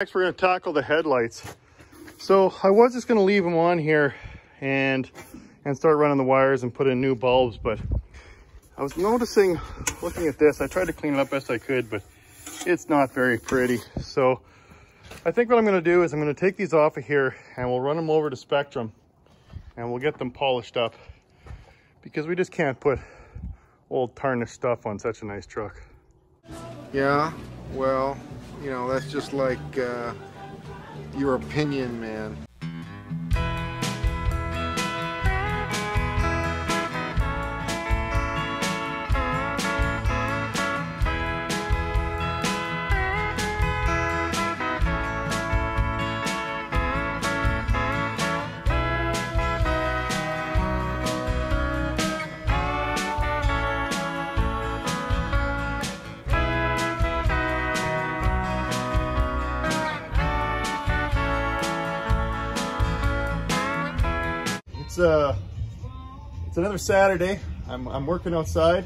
Next, we're going to tackle the headlights. So I was just going to leave them on here and and start running the wires and put in new bulbs, but I was noticing, looking at this, I tried to clean it up best I could, but it's not very pretty. So I think what I'm going to do is I'm going to take these off of here and we'll run them over to Spectrum and we'll get them polished up because we just can't put old tarnished stuff on such a nice truck. Yeah, well, you know, that's just like uh, your opinion, man. It's uh, it's another Saturday. I'm, I'm working outside.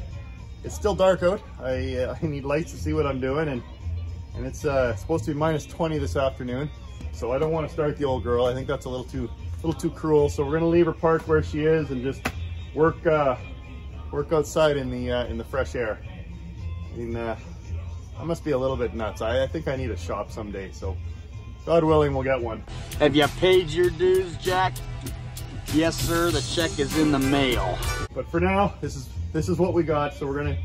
It's still dark out. I, uh, I need lights to see what I'm doing and and it's uh, supposed to be minus 20 this afternoon. So I don't want to start the old girl. I think that's a little too little too cruel. So we're gonna leave her parked where she is and just work uh, work outside in the uh, in the fresh air. I mean, uh, I must be a little bit nuts. I, I think I need a shop someday. So God willing, we'll get one. Have you paid your dues, Jack? Yes, sir. The check is in the mail. But for now, this is this is what we got. So we're gonna,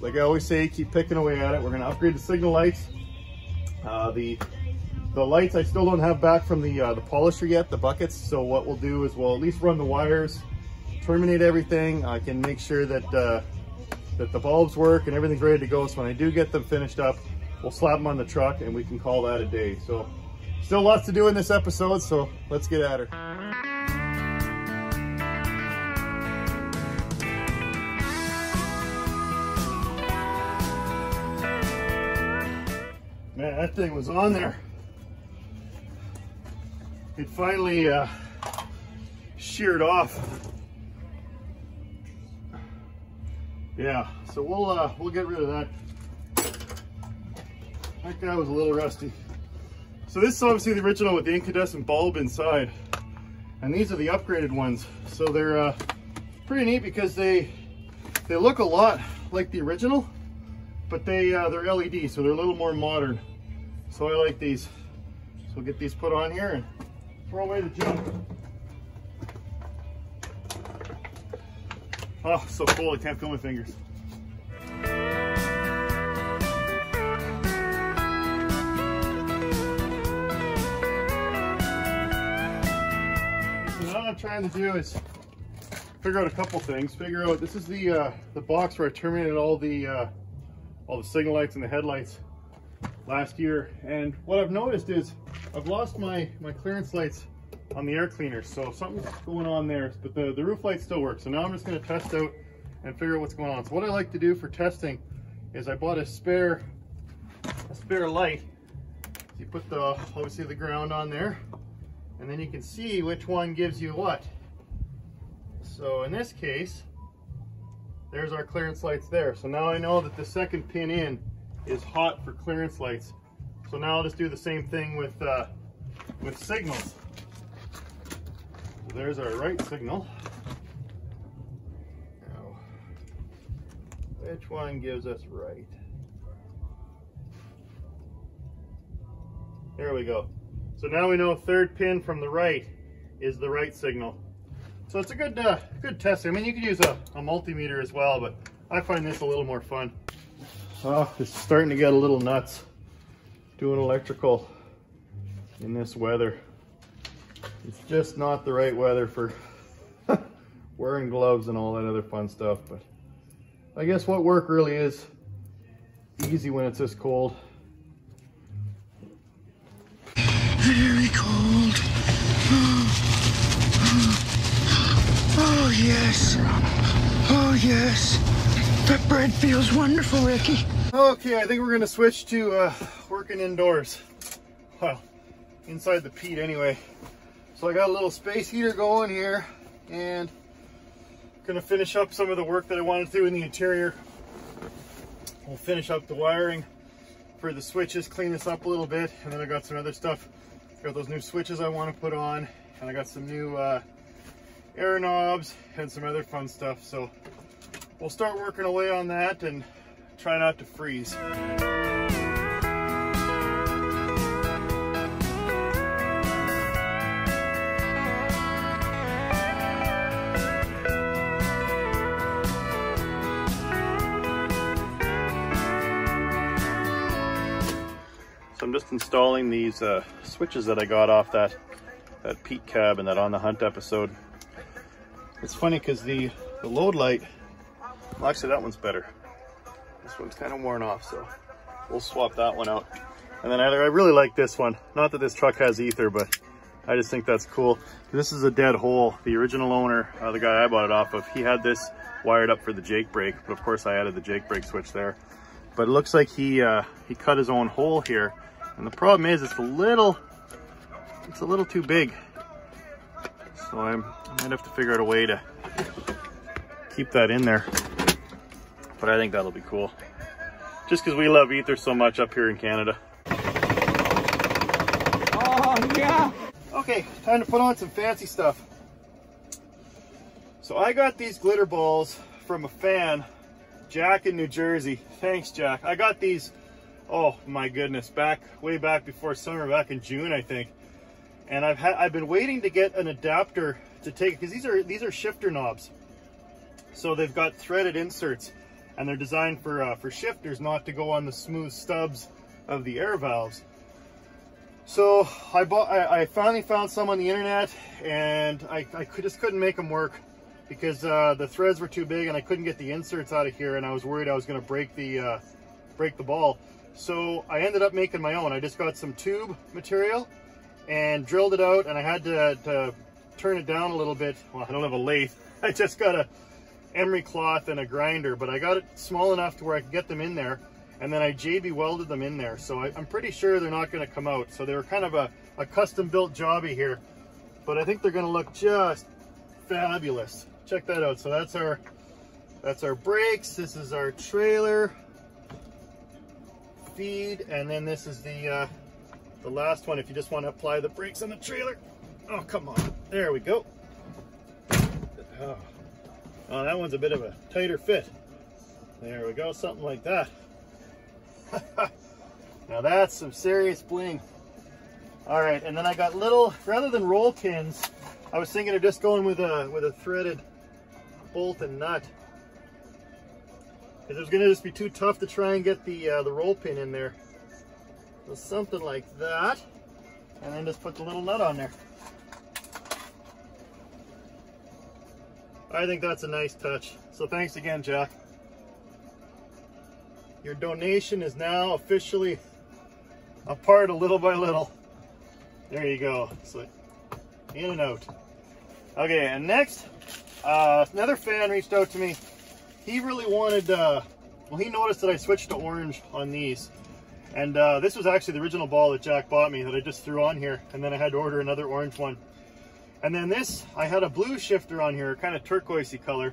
like I always say, keep picking away at it. We're gonna upgrade the signal lights. Uh, the the lights I still don't have back from the uh, the polisher yet, the buckets. So what we'll do is we'll at least run the wires, terminate everything. I can make sure that uh, that the bulbs work and everything's ready to go. So when I do get them finished up, we'll slap them on the truck and we can call that a day. So still lots to do in this episode. So let's get at her. That thing was on there. It finally uh, sheared off. Yeah, so we'll uh, we'll get rid of that. That guy was a little rusty. So this is obviously the original with the incandescent bulb inside, and these are the upgraded ones. So they're uh, pretty neat because they they look a lot like the original, but they uh, they're LED, so they're a little more modern. So I like these. So we'll get these put on here and throw away the junk. Oh, so cold, I can't feel my fingers. So now what I'm trying to do is figure out a couple things. Figure out, this is the uh, the box where I terminated all the uh, all the signal lights and the headlights last year. And what I've noticed is I've lost my, my clearance lights on the air cleaner. So something's going on there, but the, the roof lights still work. So now I'm just gonna test out and figure out what's going on. So what I like to do for testing is I bought a spare, a spare light. You put the, obviously the ground on there, and then you can see which one gives you what. So in this case, there's our clearance lights there. So now I know that the second pin in is hot for clearance lights. So now I'll just do the same thing with uh, with signals. There's our right signal. Now, which one gives us right? There we go. So now we know third pin from the right is the right signal. So it's a good uh, good test. I mean, you could use a, a multimeter as well, but I find this a little more fun. Oh, it's starting to get a little nuts doing electrical in this weather. It's just not the right weather for wearing gloves and all that other fun stuff. But I guess what work really is easy when it's this cold. Very cold. Oh, yes. Oh, yes. That bread feels wonderful, Ricky. Okay, I think we're gonna switch to uh, working indoors. Well, inside the Pete anyway. So I got a little space heater going here and gonna finish up some of the work that I wanted to do in the interior. We'll finish up the wiring for the switches, clean this up a little bit, and then I got some other stuff. Got those new switches I want to put on, and I got some new uh, air knobs and some other fun stuff. So we'll start working away on that and try not to freeze. So I'm just installing these uh, switches that I got off that that Pete cab and that on the hunt episode. It's funny because the, the load light, well actually that one's better. This one's kind of worn off, so we'll swap that one out. And then I, I really like this one. Not that this truck has ether, but I just think that's cool. This is a dead hole. The original owner, uh, the guy I bought it off of, he had this wired up for the Jake brake, but of course I added the Jake brake switch there. But it looks like he uh, he cut his own hole here. And the problem is it's a little, it's a little too big. So I'm, I might have to figure out a way to keep that in there. But I think that'll be cool. Just because we love ether so much up here in Canada. Oh, yeah. Okay, time to put on some fancy stuff. So I got these glitter balls from a fan, Jack in New Jersey. Thanks, Jack. I got these, oh my goodness, back way back before summer, back in June, I think. And I've had I've been waiting to get an adapter to take because these are these are shifter knobs. So they've got threaded inserts, and they're designed for uh, for shifters, not to go on the smooth stubs of the air valves. So I bought, I, I, finally found some on the internet and I, I could, just couldn't make them work because uh, the threads were too big and I couldn't get the inserts out of here and I was worried I was going to break the, uh, break the ball. So I ended up making my own. I just got some tube material and drilled it out and I had to, to turn it down a little bit. Well, I don't have a lathe. I just got a emery cloth and a grinder, but I got it small enough to where I could get them in there and then I JB welded them in there. So I, am pretty sure they're not going to come out. So they were kind of a, a custom built jobby here, but I think they're going to look just fabulous. Check that out. So that's our, that's our brakes. This is our trailer feed. And then this is the, uh, the last one. If you just want to apply the brakes on the trailer. Oh, come on. There we go. Oh. Oh, that one's a bit of a tighter fit. There we go, something like that. now that's some serious bling. All right, and then I got little, rather than roll pins, I was thinking of just going with a with a threaded bolt and nut. Because it was gonna just be too tough to try and get the uh, the roll pin in there. So something like that, and then just put the little nut on there. I think that's a nice touch. So thanks again, Jack. Your donation is now officially apart a little by little. There you go. So in and out. Okay, and next, uh, another fan reached out to me. He really wanted, uh, well, he noticed that I switched to orange on these. And uh, this was actually the original ball that Jack bought me that I just threw on here. And then I had to order another orange one. And then this, I had a blue shifter on here, kind of turquoisey color.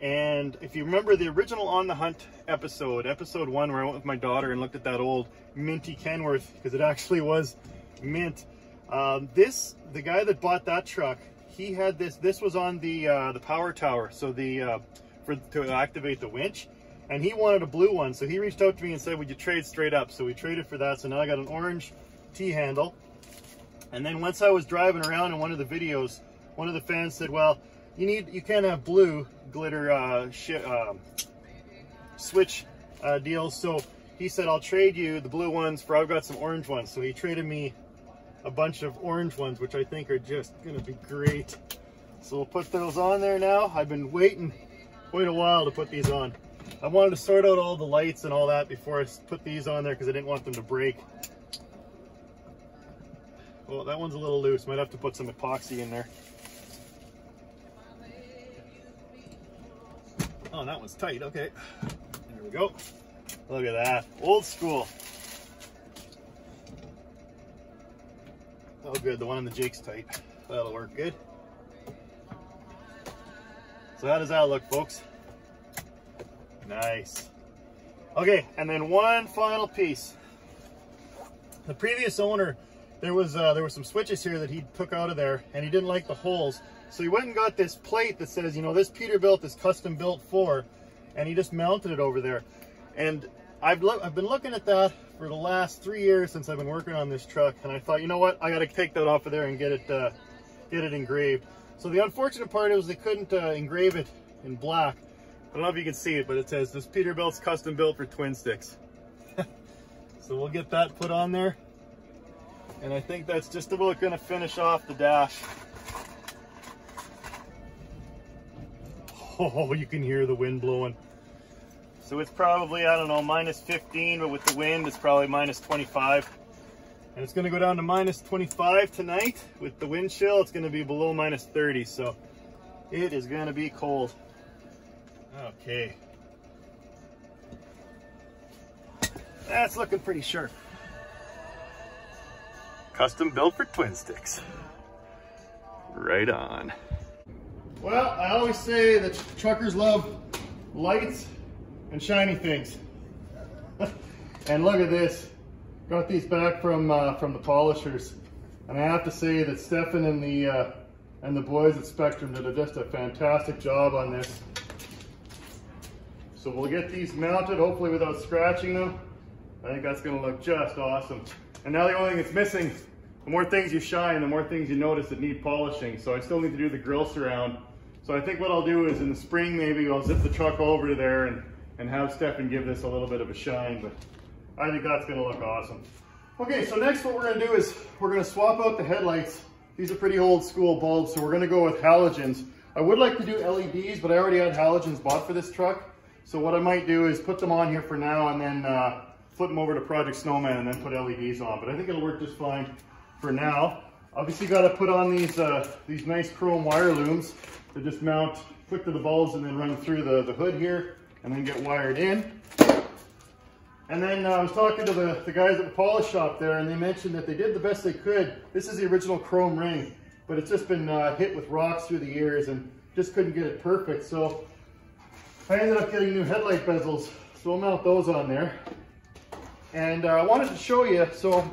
And if you remember the original On the Hunt episode, episode one, where I went with my daughter and looked at that old minty Kenworth, because it actually was mint. Um, this, the guy that bought that truck, he had this, this was on the uh, the power tower, so the, uh, for to activate the winch. And he wanted a blue one, so he reached out to me and said, would you trade straight up? So we traded for that, so now I got an orange T-handle. And then once I was driving around in one of the videos, one of the fans said, well, you need you can't have blue glitter uh, uh, switch uh, deals. So he said, I'll trade you the blue ones for I've got some orange ones. So he traded me a bunch of orange ones, which I think are just gonna be great. So we'll put those on there now. I've been waiting quite a while to put these on. I wanted to sort out all the lights and all that before I put these on there because I didn't want them to break. Well, that one's a little loose. Might have to put some epoxy in there. Oh, that one's tight. Okay. There we go. Look at that. Old school. Oh, good. The one on the Jake's tight. That'll work good. So how does that look, folks? Nice. Okay, and then one final piece. the previous owner, there was uh, there were some switches here that he took out of there and he didn't like the holes. So he went and got this plate that says, you know, this Peterbilt is custom built for, and he just mounted it over there. And I've, I've been looking at that for the last three years since I've been working on this truck. And I thought, you know what, I got to take that off of there and get it, uh, get it engraved. So the unfortunate part is they couldn't uh, engrave it in black. I don't know if you can see it, but it says this Peterbilt's custom built for twin sticks. so we'll get that put on there. And I think that's just about gonna finish off the dash. Oh, you can hear the wind blowing. So it's probably, I don't know, minus 15, but with the wind, it's probably minus 25. And it's gonna go down to minus 25 tonight. With the wind chill, it's gonna be below minus 30. So it is gonna be cold. Okay. That's looking pretty sharp. Custom built for twin sticks. Right on. Well, I always say that truckers love lights and shiny things. and look at this. Got these back from uh, from the polishers. And I have to say that Stefan and the uh, and the boys at Spectrum did a, just a fantastic job on this. So we'll get these mounted, hopefully without scratching them. I think that's gonna look just awesome. And now the only thing that's missing, the more things you shine, the more things you notice that need polishing. So I still need to do the grill surround. So I think what I'll do is in the spring, maybe I'll zip the truck over to there and, and have Stefan give this a little bit of a shine, but I think that's gonna look awesome. Okay, so next what we're gonna do is we're gonna swap out the headlights. These are pretty old school bulbs, so we're gonna go with halogens. I would like to do LEDs, but I already had halogens bought for this truck. So what I might do is put them on here for now and then uh, flip them over to Project Snowman and then put LEDs on. But I think it'll work just fine for now. Obviously got to put on these uh, these nice chrome wire looms to just mount quick to the bulbs and then run through the, the hood here and then get wired in. And then uh, I was talking to the, the guys at the polish shop there and they mentioned that they did the best they could. This is the original chrome ring, but it's just been uh, hit with rocks through the years and just couldn't get it perfect. So I ended up getting new headlight bezels, so I'll mount those on there. And uh, I wanted to show you, so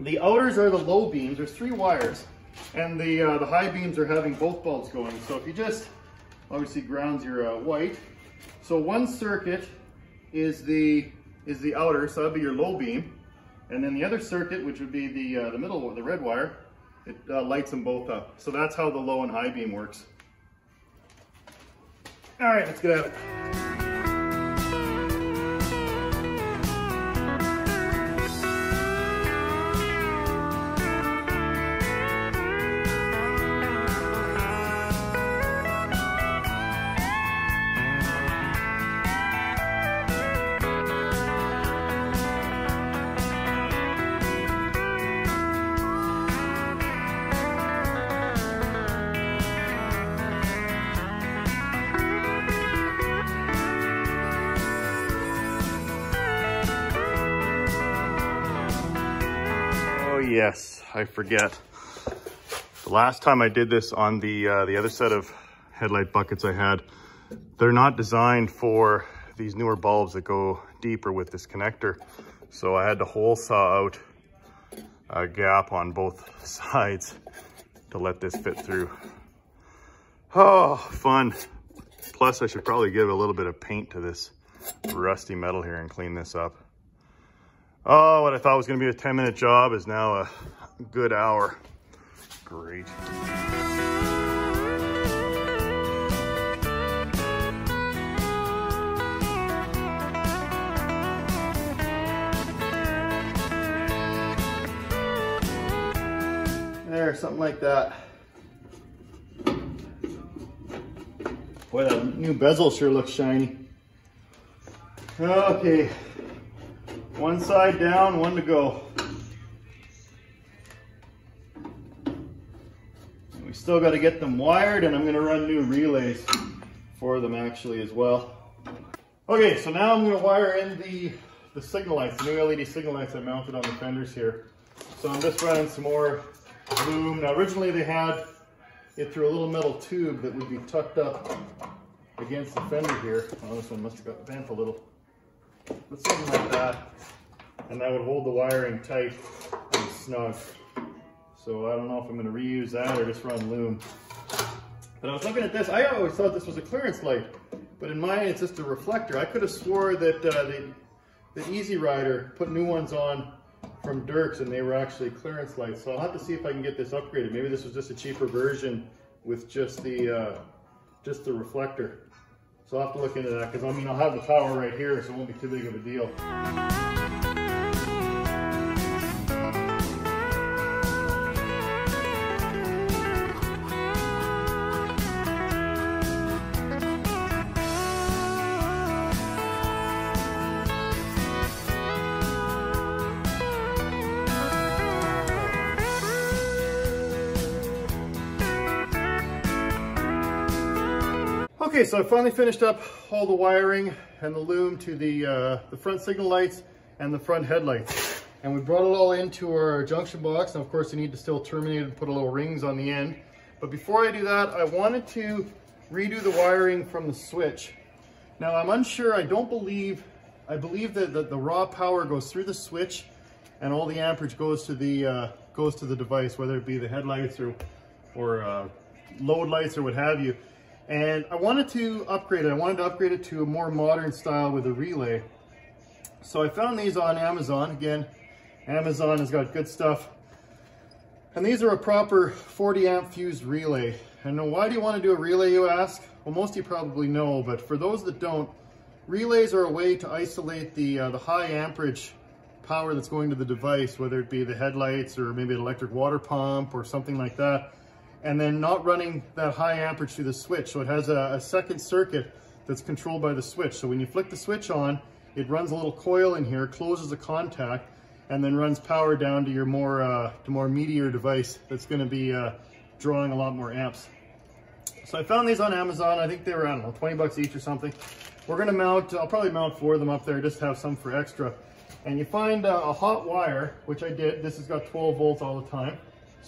the outers are the low beams, there's three wires, and the, uh, the high beams are having both bulbs going. So if you just, obviously grounds your uh, white. So one circuit is the, is the outer, so that'd be your low beam. And then the other circuit, which would be the, uh, the middle, the red wire, it uh, lights them both up. So that's how the low and high beam works. All right, let's get at it. Yes, I forget. The last time I did this on the, uh, the other set of headlight buckets I had, they're not designed for these newer bulbs that go deeper with this connector. So I had to hole saw out a gap on both sides to let this fit through. Oh, fun. Plus I should probably give a little bit of paint to this rusty metal here and clean this up. Oh, what I thought was gonna be a 10 minute job is now a good hour. Great. There, something like that. Boy, that new bezel sure looks shiny. Okay, one side down, one to go. We still got to get them wired and I'm going to run new relays for them actually as well. Okay, so now I'm going to wire in the, the signal lights, the new LED signal lights I mounted on the fenders here. So I'm just running some more loom. Now originally they had it through a little metal tube that would be tucked up against the fender here. Oh, this one must have got bent a little something like that. and that would hold the wiring tight and snug. So I don't know if I'm gonna reuse that or just run loom. But I was looking at this, I always thought this was a clearance light, but in mine it's just a reflector. I could have swore that uh, the, the Easy Rider put new ones on from Dirks and they were actually clearance lights. So I'll have to see if I can get this upgraded. Maybe this was just a cheaper version with just the uh, just the reflector. So I'll have to look into that because I mean I'll have the power right here so it won't be too big of a deal. Okay, so I finally finished up all the wiring and the loom to the, uh, the front signal lights and the front headlights. And we brought it all into our junction box. And of course, you need to still terminate and put a little rings on the end. But before I do that, I wanted to redo the wiring from the switch. Now I'm unsure, I don't believe, I believe that the, the raw power goes through the switch and all the amperage goes to the, uh, goes to the device, whether it be the headlights or, or uh, load lights or what have you. And I wanted to upgrade it. I wanted to upgrade it to a more modern style with a relay. So I found these on Amazon. Again, Amazon has got good stuff. And these are a proper 40 amp fused relay. And why do you want to do a relay, you ask? Well, most of you probably know, but for those that don't, relays are a way to isolate the, uh, the high amperage power that's going to the device, whether it be the headlights or maybe an electric water pump or something like that and then not running that high amperage through the switch. So it has a, a, second circuit that's controlled by the switch. So when you flick the switch on, it runs a little coil in here, closes a contact, and then runs power down to your more uh, to more meatier device that's going to be uh, drawing a lot more amps. So I found these on Amazon. I think they were, I don't know, 20 bucks each or something. We're going to mount, I'll probably mount four of them up there, just have some for extra. And you find uh, a hot wire, which I did. This has got 12 volts all the time.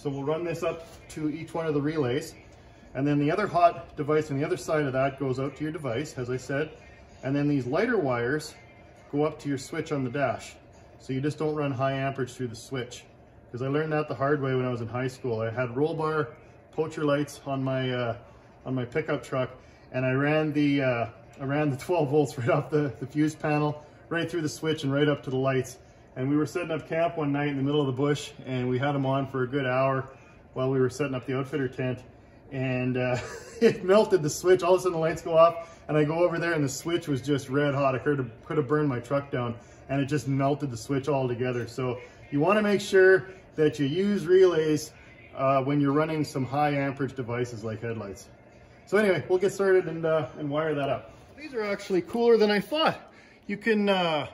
So we'll run this up to each one of the relays. And then the other hot device on the other side of that goes out to your device, as I said. And then these lighter wires go up to your switch on the dash. So you just don't run high amperage through the switch. Because I learned that the hard way when I was in high school. I had roll bar poacher lights on my uh, on my pickup truck, and I ran the uh, I ran the 12 volts right off the, the fuse panel, right through the switch and right up to the lights. And we were setting up camp one night in the middle of the bush and we had them on for a good hour while we were setting up the outfitter tent. And uh, it melted the switch. All of a sudden the lights go off and I go over there and the switch was just red hot. I could have, could have burned my truck down and it just melted the switch all together. So you wanna make sure that you use relays uh, when you're running some high amperage devices like headlights. So anyway, we'll get started and, uh, and wire that up. These are actually cooler than I thought. You can uh,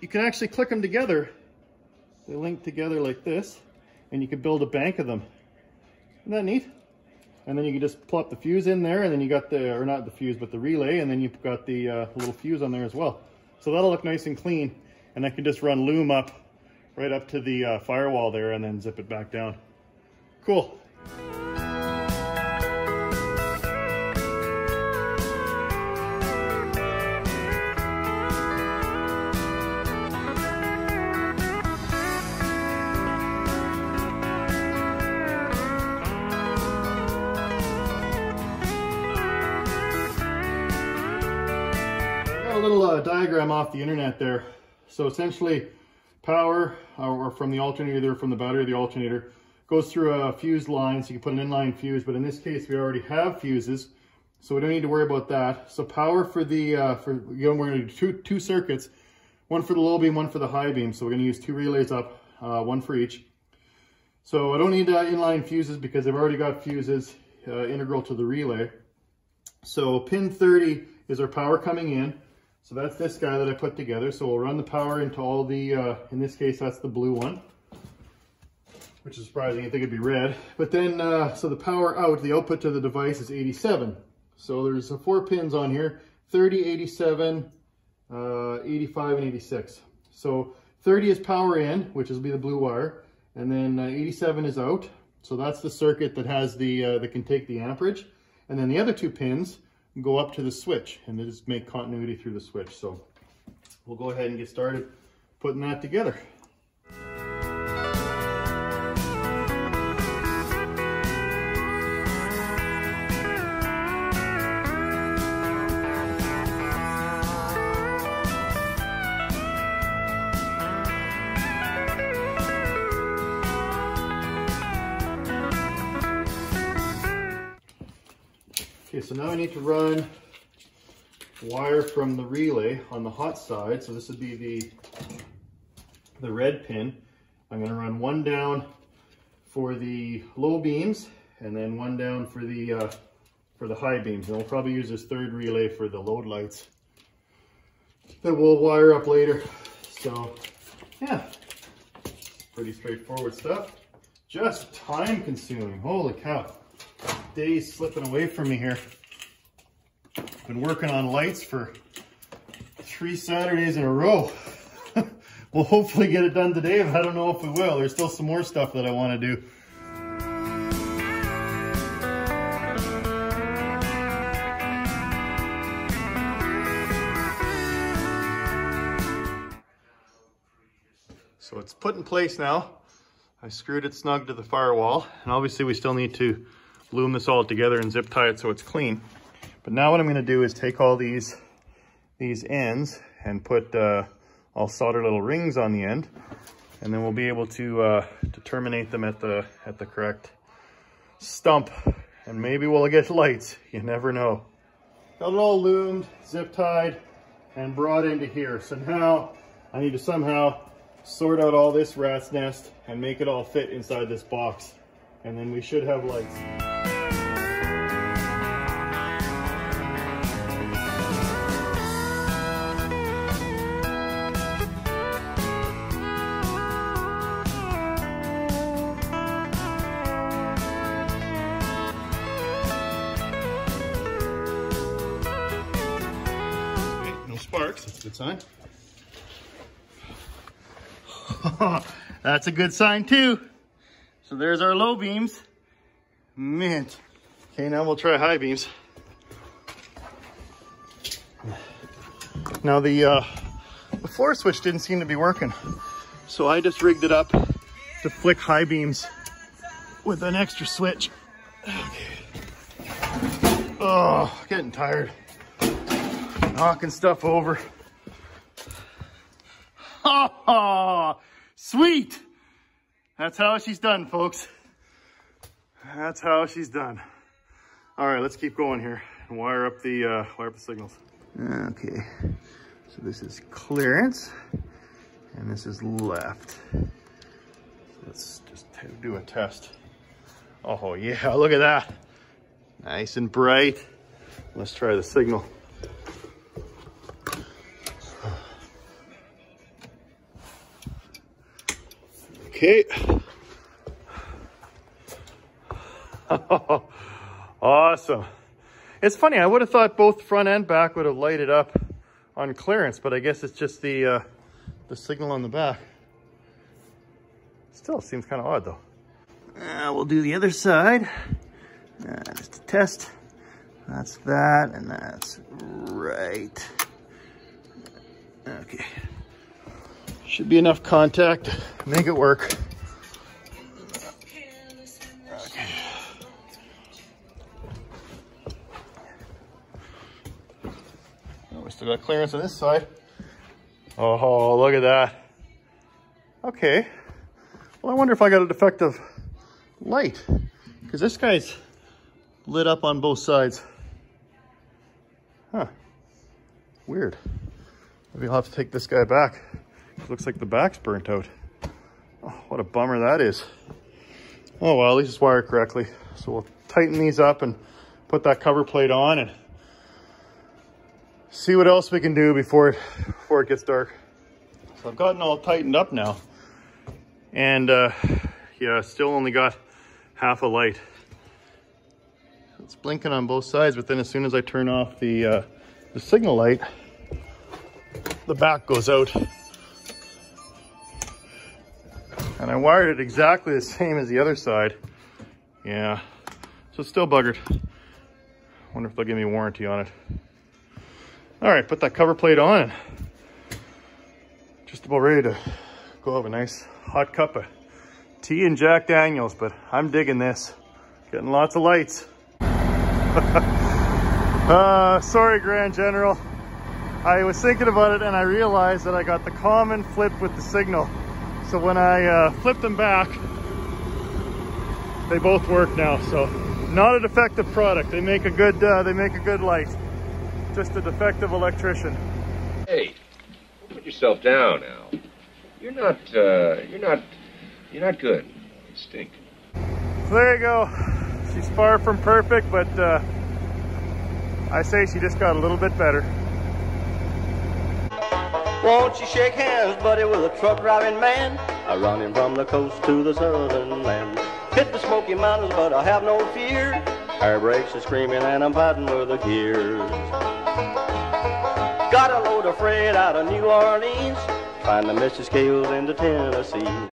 you can actually click them together. They link together like this, and you can build a bank of them. Isn't that neat? And then you can just plop the fuse in there, and then you got the, or not the fuse, but the relay, and then you've got the uh, little fuse on there as well. So that'll look nice and clean, and I can just run loom up right up to the uh, firewall there and then zip it back down. Cool. Diagram off the internet there. So essentially power uh, or from the alternator, either from the battery or the alternator, goes through a fuse line. So you can put an inline fuse, but in this case, we already have fuses. So we don't need to worry about that. So power for the, uh, for again, we're gonna do two, two circuits, one for the low beam, one for the high beam. So we're gonna use two relays up, uh, one for each. So I don't need uh, inline fuses because I've already got fuses uh, integral to the relay. So pin 30 is our power coming in. So that's this guy that I put together. So we'll run the power into all the, uh, in this case, that's the blue one, which is surprising. I think it'd be red. But then, uh, so the power out, the output to the device is 87. So there's four pins on here, 30, 87, uh, 85, and 86. So 30 is power in, which will be the blue wire, and then uh, 87 is out. So that's the circuit that has the, uh, that can take the amperage. And then the other two pins go up to the switch and just make continuity through the switch. So we'll go ahead and get started putting that together. Okay, so now I need to run wire from the relay on the hot side. So this would be the, the red pin. I'm gonna run one down for the low beams and then one down for the uh, for the high beams. And we'll probably use this third relay for the load lights that we'll wire up later. So yeah, pretty straightforward stuff. Just time consuming, holy cow. Days slipping away from me here. Been working on lights for three Saturdays in a row. we'll hopefully get it done today, but I don't know if we will. There's still some more stuff that I want to do. So it's put in place now. I screwed it snug to the firewall, and obviously we still need to loom this all together and zip tie it so it's clean. But now what I'm gonna do is take all these, these ends and put, uh, I'll solder little rings on the end, and then we'll be able to, uh, to terminate them at the, at the correct stump. And maybe we'll get lights, you never know. Got it all loomed, zip tied, and brought into here. So now I need to somehow sort out all this rat's nest and make it all fit inside this box. And then we should have lights. That's a good sign. That's a good sign too. So there's our low beams. Mint. Okay, now we'll try high beams. Now the, uh, the floor switch didn't seem to be working. So I just rigged it up to flick high beams with an extra switch. Okay. Oh, getting tired. Knocking stuff over. Sweet! That's how she's done, folks. That's how she's done. All right, let's keep going here and wire up the uh, wire up the signals. Okay, so this is clearance, and this is left. Let's just do a test. Oh yeah, look at that. Nice and bright. Let's try the signal. Okay. awesome. It's funny, I would have thought both front and back would have lighted up on clearance, but I guess it's just the, uh, the signal on the back. Still seems kind of odd though. Uh, we'll do the other side. Uh, just to test. That's that, and that's right. Okay. Should be enough contact make it work. Okay. Oh, we still got clearance on this side. Oh, look at that. Okay. Well, I wonder if I got a defective light because this guy's lit up on both sides. Huh. Weird. Maybe I'll have to take this guy back. Looks like the back's burnt out. Oh, what a bummer that is. Oh well, at least it's wired correctly. So we'll tighten these up and put that cover plate on and see what else we can do before it, before it gets dark. So I've gotten all tightened up now. And uh, yeah, still only got half a light. It's blinking on both sides, but then as soon as I turn off the, uh, the signal light, the back goes out. And I wired it exactly the same as the other side. Yeah, so it's still buggered. Wonder if they'll give me a warranty on it. All right, put that cover plate on. Just about ready to go have a nice hot cup of tea and Jack Daniels, but I'm digging this. Getting lots of lights. uh, sorry, Grand General. I was thinking about it and I realized that I got the common flip with the signal. So when I uh, flip them back, they both work now. So Not a defective product. They make a good, uh, they make a good light. Just a defective electrician. Hey, put yourself down Al. You're not, uh, you're not, you're not good. You stink. So there you go. She's far from perfect, but uh, I say she just got a little bit better. Won't you shake hands, buddy, with a truck driving man? I run him from the coast to the southern land. Hit the Smoky Mountains, but I have no fear. Air brakes are screaming and I'm fighting with the gears. Got a load of freight out of New Orleans, trying to miss the scales into Tennessee.